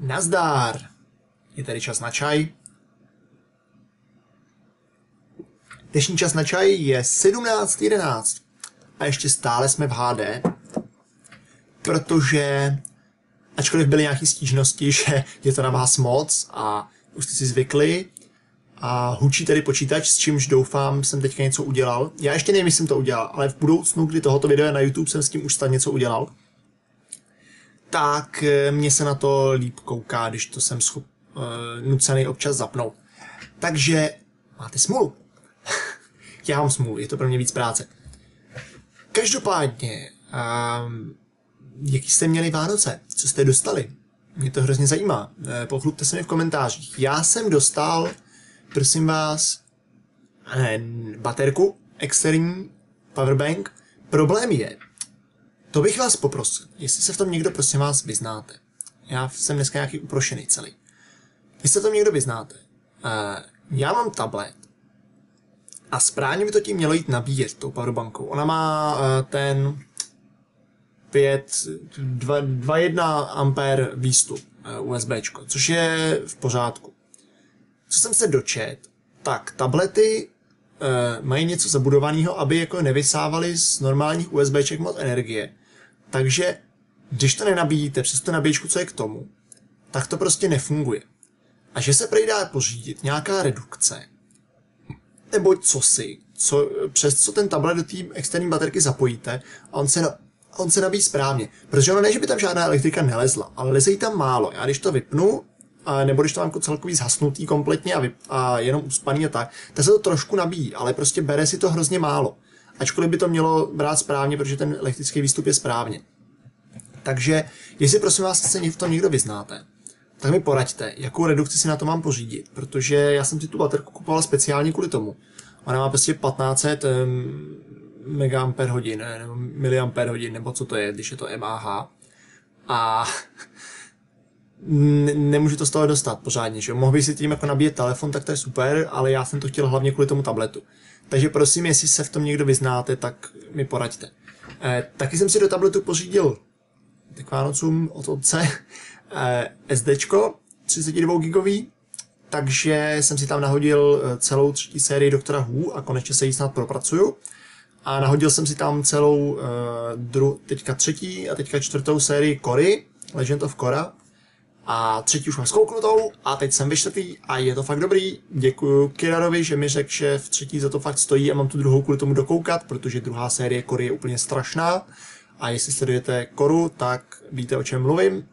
Nazdár! Je tady čas na čaj. Dnešní čas na čaj je 17.11. A ještě stále jsme v HD, protože ačkoliv byly nějaké stížnosti, že je to na vás moc a už jste si zvykli a hučí tady počítač, s čímž doufám, jsem teďka něco udělal. Já ještě nevím, jestli jsem to udělal, ale v budoucnu, kdy tohoto video je na YouTube, jsem s tím už snad něco udělal tak eh, mě se na to líp kouká, když to jsem schop, uh, nucený občas zapnout. Takže máte smůlu. Já mám smůlu, je to pro mě víc práce. Každopádně, um, jaký jste měli Vánoce? Co jste dostali? Mě to hrozně zajímá. Eh, pochlupte se mi v komentářích. Já jsem dostal, prosím vás, ne, baterku, externí powerbank. Problém je, to bych vás poprosil, jestli se v tom někdo prosím vás vyznáte. Já jsem dneska nějaký uprošený celý. Jestli se v tom někdo vyznáte. Uh, já mám tablet a správně by to tím mělo jít nabíjet tou powerbankou. Ona má uh, ten 5, 2,1 ampere výstup uh, USB, což je v pořádku. Co jsem se dočet, tak tablety uh, mají něco zabudovaného, aby jako nevysávaly z normálních USBček moc energie. Takže když to nenabíjíte přes tu nabíječku, co je k tomu, tak to prostě nefunguje. A že se prý dá pořídit nějaká redukce, nebo co si, co, přes co ten tablet do té externí baterky zapojíte a on se, na, on se nabíjí správně. Protože ono ne, že by tam žádná elektrika nelezla, ale leze jí tam málo. Já když to vypnu, a nebo když to mám jako celkový zhasnutý kompletně a, vyp, a jenom uspaný a tak, tak se to trošku nabíjí, ale prostě bere si to hrozně málo ačkoliv by to mělo brát správně, protože ten elektrický výstup je správně. Takže, jestli prosím vás se v tom někdo vyznáte, tak mi poraďte, jakou redukci si na to mám pořídit, protože já jsem si tu baterku kupoval speciálně kvůli tomu. Ona má prostě 1500 mAh nebo miliampere hodin, nebo co to je, když je to MAH. A nemůžu to z toho dostat pořádně, že Mohl bych si tím jako nabíjet telefon, tak to je super, ale já jsem to chtěl hlavně kvůli tomu tabletu. Takže prosím, jestli se v tom někdo vyznáte, tak mi poraďte. Eh, taky jsem si do tabletu pořídil k Vánocům od otce eh, SDčko 32 gigový, takže jsem si tam nahodil eh, celou třetí sérii Doktora Who a konečně se jí snad propracuju. A nahodil jsem si tam celou eh, dru, teďka třetí a teďka čtvrtou sérii Cory, Legend of Korra, a třetí už mám zkouknutou a teď jsem vyšletý a je to fakt dobrý. Děkuji Kirarovi, že mi řekl, že v třetí za to fakt stojí a mám tu druhou kvůli tomu dokoukat, protože druhá série Kory je úplně strašná. A jestli sledujete Koru, tak víte, o čem mluvím.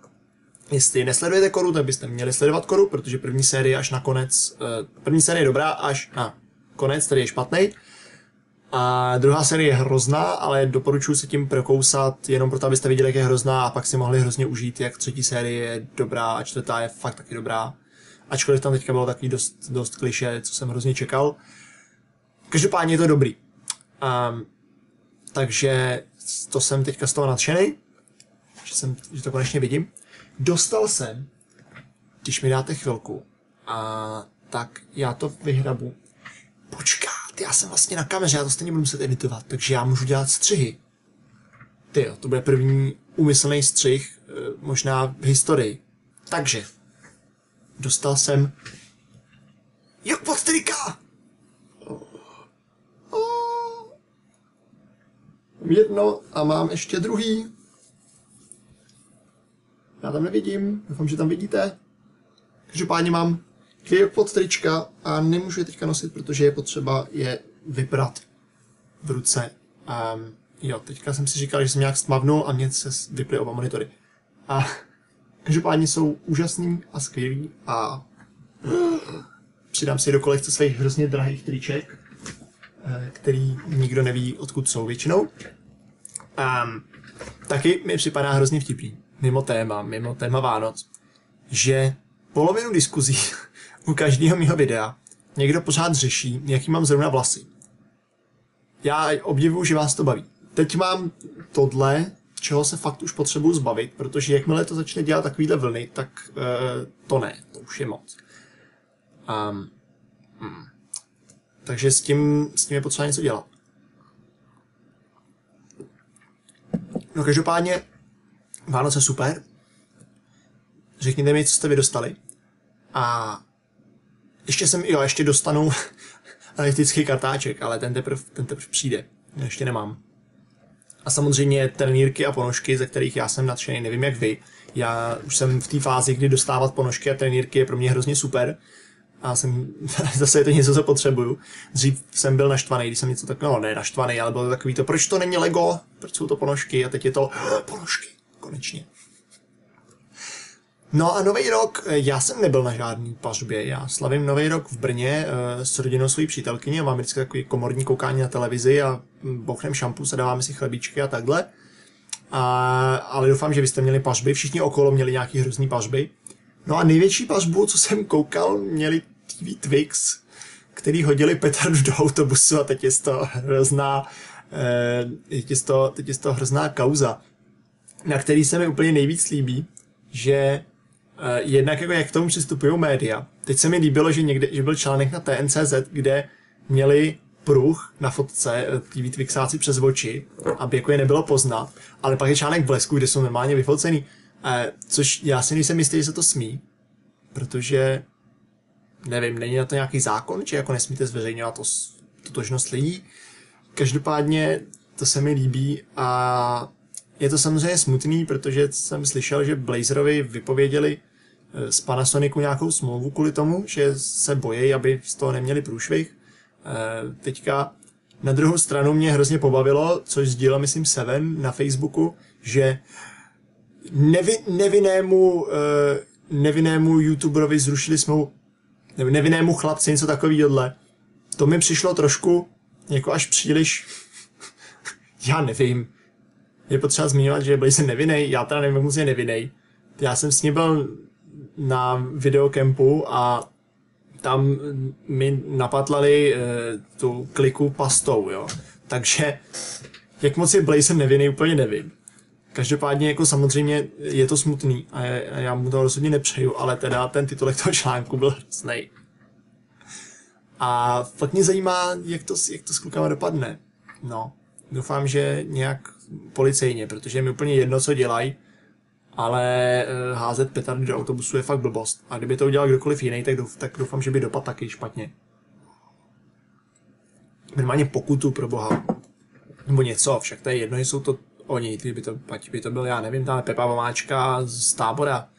Jestli nesledujete Koru, tak byste měli sledovat Koru, protože první série až na konec, eh, první série je dobrá až na konec, který je špatný. A druhá série je hrozná, ale doporučuji se tím prokousat jenom proto, abyste viděli, jak je hrozná a pak si mohli hrozně užít, jak třetí série je dobrá a čtvrtá je fakt taky dobrá. Ačkoliv tam teďka bylo takový dost, dost kliše, co jsem hrozně čekal. Každopádně je to dobrý. Um, takže to jsem teďka z toho nadšený, že, jsem, že to konečně vidím. Dostal jsem, když mi dáte chvilku, a tak já to vyhrabu. Jsem vlastně na kameře, já to stejně budu muset editovat, takže já můžu dělat střihy. Ty jo, to bude první úmyslný střih, eh, možná v historii. Takže, dostal jsem... Jo, bakterika! Jedno a mám ještě druhý. Já tam nevidím, doufám, že tam vidíte. Každopádně mám dvě podtrička a nemůžu je teďka nosit, protože je potřeba je vyprat v ruce. Um, jo, teďka jsem si říkal, že jsem nějak stmavnul a mě se vyply oba monitory. A každopádně jsou úžasný a skvělý a přidám si do kolekce svých hrozně drahých triček, eh, který nikdo neví, odkud jsou většinou. Um, taky mi připadá hrozně vtipný, mimo téma, mimo téma Vánoc, že polovinu diskuzí u každého mého videa někdo pořád řeší, jaký mám zrovna vlasy. Já obdivuju, že vás to baví. Teď mám tohle, čeho se fakt už potřebuju zbavit, protože jakmile to začne dělat takovýhle vlny, tak uh, to ne, to už je moc. Um, hmm. Takže s tím, s tím je potřeba něco dělat. No každopádně, Vánoce super. řekněte mi, co jste vy dostali. A ještě jsem, jo, ještě dostanu analytický kartáček, ale ten teprve, ten teprve přijde. Ještě nemám. A samozřejmě trenýrky a ponožky, ze kterých já jsem nadšený, nevím jak vy. Já už jsem v té fázi, kdy dostávat ponožky a trenýrky je pro mě hrozně super. A jsem, zase je to něco, co potřebuju. Dřív jsem byl naštvaný, když jsem něco tak, no ne naštvaný, ale bylo to takový to, proč to není Lego, proč jsou to ponožky a teď je to ponožky, konečně. No a nový rok, eh, já jsem nebyl na žádný pařbě, já slavím nový rok v Brně uh, s rodinou svojí přítelkyně a mám vždycky takový komorní koukání na televizi a hm, bouchneme šampu, se dáváme si chlebíčky a takhle. A, ale doufám, že byste měli pařby, všichni okolo měli nějaký hrozný pařby. No a největší pařbu, co jsem koukal, měli TV Twix, který hodili petardu do autobusu a teď je to hrozná, eh, teď je to, teď je to hrozná kauza, na který se mi úplně nejvíc líbí, že Eh, jednak jako jak k tomu přistupují média. Teď se mi líbilo, že někde, že byl článek na TNCZ, kde měli pruh na fotce eh, TV Twixáci přes oči, aby jako je nebylo poznat, ale pak je článek v blesku, kde jsou normálně vyfocený, eh, což já si nejsem jistý, že se to smí, protože nevím, není na to nějaký zákon, že jako nesmíte zveřejňovat to, totožnost lidí. Každopádně to se mi líbí a je to samozřejmě smutný, protože jsem slyšel, že Blazerovi vypověděli z Panasonicu nějakou smlouvu kvůli tomu, že se bojí, aby z toho neměli průšvih. Eh, teďka na druhou stranu mě hrozně pobavilo, což sdílel, myslím, Seven na Facebooku, že nevi, nevinnému, eh, nevinnému youtuberovi zrušili smlouvu, nevinnému chlapci něco takového. To mi přišlo trošku jako až příliš, já nevím, je potřeba zmiňovat, že byli se nevinej, já teda nevím, jak moc je nevinej. Já jsem s ním byl na videokempu a tam mi napatlali e, tu kliku pastou, jo. Takže jak moc je Blaze nevinný, úplně nevím. Každopádně jako samozřejmě je to smutný a já mu to rozhodně nepřeju, ale teda ten titulek toho článku byl hrozný. A fakt mě zajímá, jak to, jak to s klukama dopadne. No, doufám, že nějak policejně, protože je mi úplně jedno, co dělají, ale eh, házet petardy do autobusu je fakt blbost. A kdyby to udělal kdokoliv jiný, tak, douf, tak doufám, že by dopad taky špatně. Minimálně pokutu pro boha. Nebo něco, však to je jedno, jsou to oni, kdyby to, ať by to byl, já nevím, tam Pepa Vomáčka z tábora,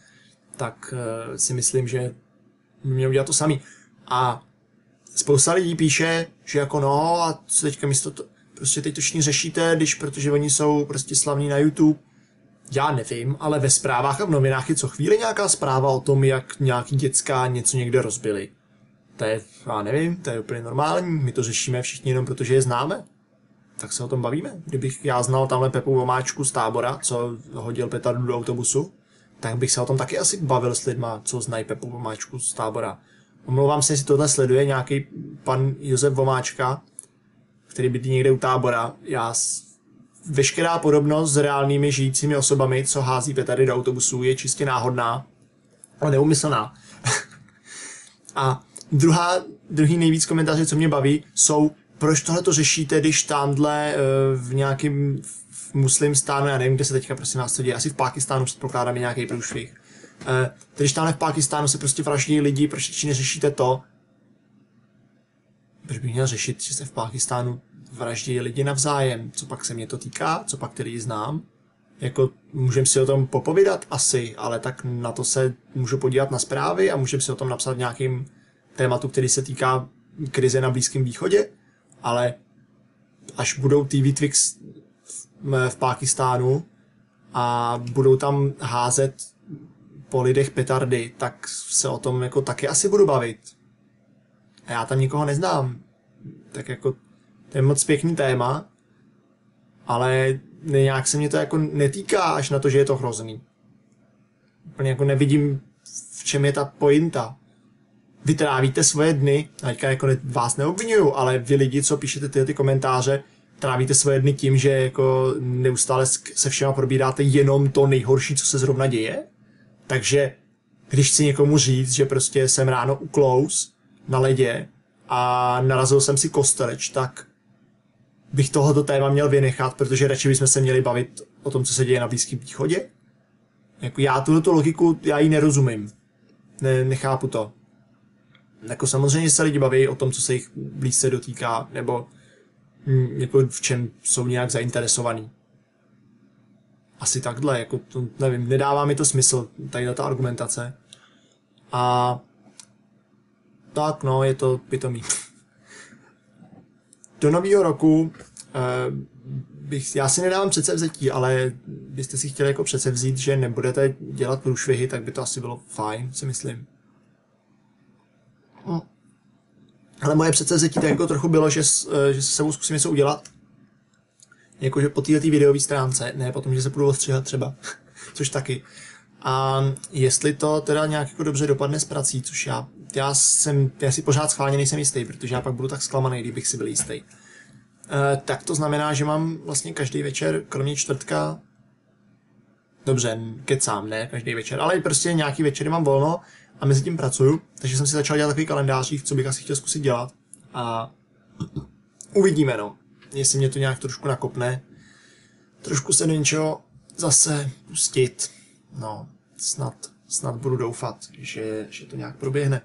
tak uh, si myslím, že měl udělat to samý. A spousta lidí píše, že jako no a co teďka místo to, prostě teď to řešíte, když, protože oni jsou prostě slavní na YouTube, já nevím, ale ve zprávách a v novinách je co chvíli nějaká zpráva o tom, jak nějaký dětská něco někde rozbili. To je, já nevím, to je úplně normální, my to řešíme všichni jenom protože je známe. Tak se o tom bavíme. Kdybych já znal tamhle Pepu Vomáčku z tábora, co hodil petardu do autobusu, tak bych se o tom taky asi bavil s lidma, co znají Pepu Vomáčku z tábora. Omlouvám se, jestli tohle sleduje nějaký pan Josef Vomáčka, který bydlí někde u tábora. Já veškerá podobnost s reálnými žijícími osobami, co hází petary do autobusů, je čistě náhodná a neumyslná. a druhá, druhý nejvíc komentáře, co mě baví, jsou proč tohle to řešíte, když tamhle uh, v nějakém muslim stánu, já nevím, kde se teďka prostě nás to děje, asi v Pákistánu předpokládáme nějaký průšvih. Uh, když tamhle v Pákistánu se prostě vraždí lidi, proč neřešíte to? Proč bych měl řešit, že se v Pákistánu vraždí lidi navzájem. Co pak se mě to týká, co pak tedy znám. Jako můžeme si o tom popovídat asi, ale tak na to se můžu podívat na zprávy a můžeme si o tom napsat nějakým tématu, který se týká krize na Blízkém východě, ale až budou TV Twix v, v Pákistánu a budou tam házet po lidech petardy, tak se o tom jako taky asi budu bavit. A já tam nikoho neznám. Tak jako to je moc pěkný téma, ale nějak se mě to jako netýká až na to, že je to hrozný. Úplně jako nevidím, v čem je ta pointa. Vy trávíte svoje dny, teďka jako vás neobvinuju, ale vy lidi, co píšete ty, ty komentáře, trávíte svoje dny tím, že jako neustále se všema probíráte jenom to nejhorší, co se zrovna děje. Takže když chci někomu říct, že prostě jsem ráno u Close na ledě a narazil jsem si kosteleč, tak bych tohoto téma měl vynechat, protože radši bychom se měli bavit o tom, co se děje na Blízkém východě. Jako já tuto logiku, já ji nerozumím. Ne, nechápu to. Jako samozřejmě se lidi baví o tom, co se jich blízce dotýká, nebo hm, jako v čem jsou nějak zainteresovaní. Asi takhle, jako to, nevím, nedává mi to smysl, tady ta argumentace. A tak no, je to pitomý. Do nového roku eh, bych, já si nedávám předsevzetí, ale byste si chtěli jako předsevzít, že nebudete dělat průšvihy, tak by to asi bylo fajn, si myslím. Hm. Ale moje předsevzetí tak jako trochu bylo, že, eh, že se sebou zkusím něco udělat. Jakože po této videové stránce, ne potom, že se budu ostříhat třeba, což taky. A jestli to teda nějak jako dobře dopadne s prací, což já, já jsem, já si pořád schválně nejsem jistý, protože já pak budu tak zklamaný, kdybych si byl jistý. E, tak to znamená, že mám vlastně každý večer, kromě čtvrtka, dobře, kecám, ne každý večer, ale prostě nějaký večery mám volno a mezi tím pracuju, takže jsem si začal dělat takový kalendářích, co bych asi chtěl zkusit dělat a uvidíme, no, jestli mě to nějak trošku nakopne, trošku se do něčeho zase pustit, no, snad, snad budu doufat, že, že to nějak proběhne.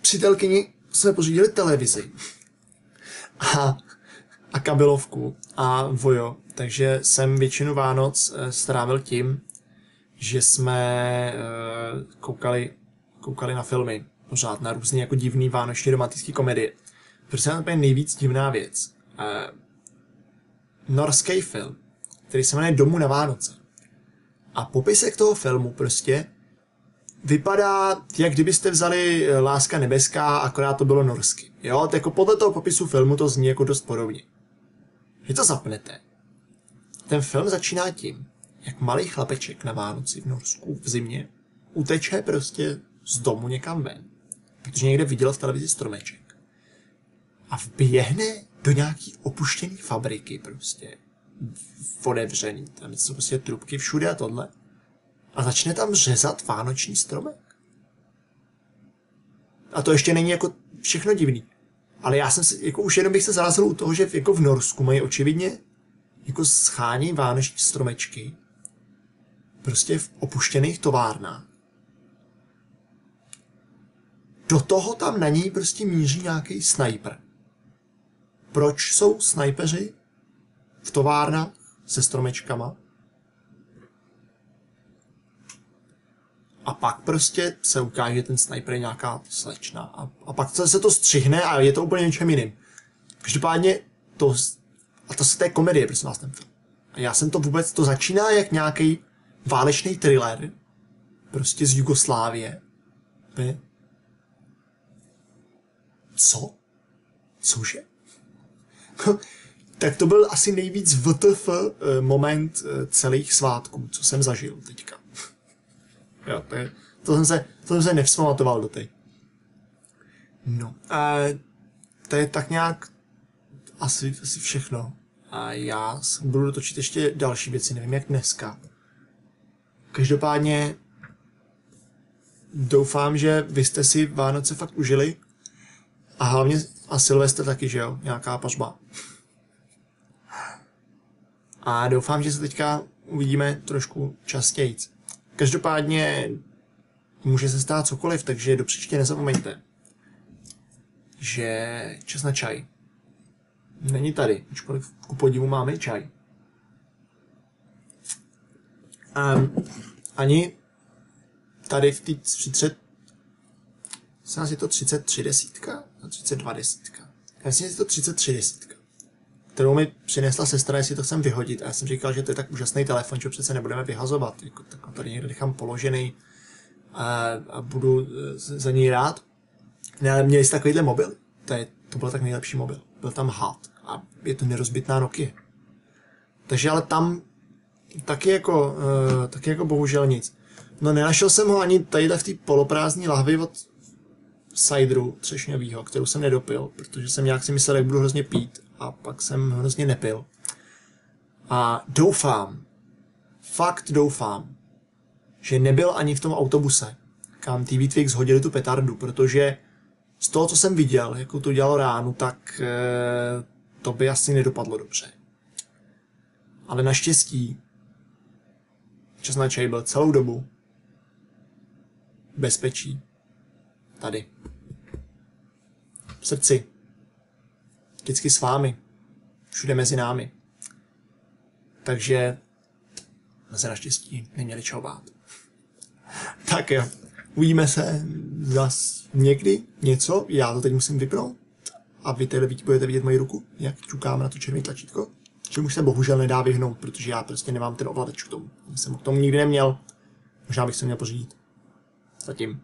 Přítelkyni jsme pořídili televizi a, a kabelovku a vojo, takže jsem většinu Vánoc eh, strávil tím, že jsme eh, koukali, koukali na filmy, pořád na různé jako divný vánoční romantické komedie. Prostě je nejvíc divná věc. Uh, norský film, který se jmenuje Domů na Vánoce. A popisek toho filmu prostě vypadá, jak kdybyste vzali eh, Láska nebeská, akorát to bylo norsky. Jo, tak jako podle toho popisu filmu to zní jako dost podobně. Vy to zapnete. Ten film začíná tím, jak malý chlapeček na Vánoci v Norsku v zimě uteče prostě z domu někam ven, protože někde viděl v televizi stromeček. A vběhne do nějaký opuštěný fabriky prostě otevřený. Tam jsou prostě trubky všude a tohle. A začne tam řezat vánoční stromek. A to ještě není jako všechno divný. Ale já jsem si, jako už jenom bych se zarazil u toho, že jako v Norsku mají očividně jako schání vánoční stromečky prostě v opuštěných továrnách. Do toho tam na něj prostě míří nějaký sniper. Proč jsou snajpeři v továrnách se stromečkama. A pak prostě se ukáže, že ten sniper je nějaká slečna. A, a pak se to střihne a je to úplně něčem jiným. Každopádně to, a to se té komedie, prosím vás, ten film. A já jsem to vůbec, to začíná jak nějaký válečný thriller, prostě z Jugoslávie. Co? Cože? Tak to byl asi nejvíc VTF eh, moment eh, celých svátků, co jsem zažil teďka. jo, to, je, to, jsem se, to jsem se nevzpamatoval do teď. No, a to je tak nějak asi, asi všechno. A já budu dotočit ještě další věci, nevím jak dneska. Každopádně doufám, že vy jste si Vánoce fakt užili. A hlavně a Silvestr taky, že jo? Nějaká pařba. A doufám, že se teďka uvidíme trošku častěji. Každopádně může se stát cokoliv, takže do příště nezapomeňte, že čas na čaj není tady, ačkoliv ku podivu máme čaj. A ani tady v té 30, je to 33 desítka? 32 desítka. Já myslím, že je to 33 desítka kterou mi přinesla sestra, jestli to chcem vyhodit. A já jsem říkal, že to je tak úžasný telefon, že přece nebudeme vyhazovat. Jako, tak ho tady někde nechám položený a, a budu e, za něj rád. Ne, ale měli jste takovýhle mobil. To, je, to byl tak nejlepší mobil. Byl tam HAT a je to nerozbitná Nokia. Takže ale tam taky jako, uh, taky jako bohužel nic. No nenašel jsem ho ani tady v té poloprázdní lahvi od cideru třešňovýho, kterou jsem nedopil, protože jsem nějak si myslel, jak budu hrozně pít a pak jsem hrozně nepil. A doufám, fakt doufám, že nebyl ani v tom autobuse, kam TV Twix hodili tu petardu, protože z toho, co jsem viděl, jako to dělalo ráno, tak e, to by asi nedopadlo dobře. Ale naštěstí Česnačej byl celou dobu bezpečí. Tady. V srdci. Vždycky s vámi. Všude mezi námi. Takže jsme se naštěstí neměli čeho bát. Tak jo. Uvidíme se zas někdy něco. Já to teď musím vypnout. A vy tady budete vidět moji ruku, jak čukám na to červené tlačítko. Čemu se bohužel nedá vyhnout, protože já prostě nemám ten ovladač k tomu. Jsem k tomu nikdy neměl. Možná bych se měl pořídit. Zatím.